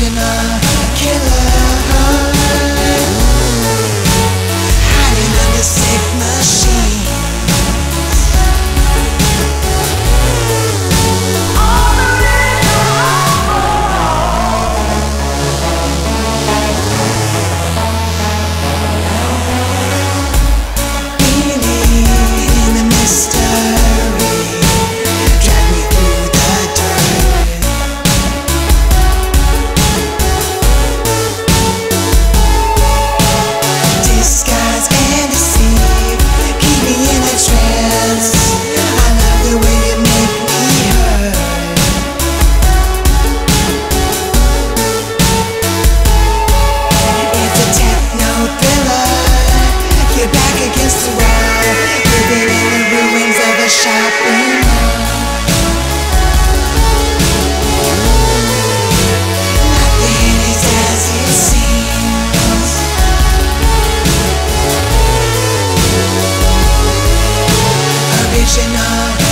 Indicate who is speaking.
Speaker 1: you I original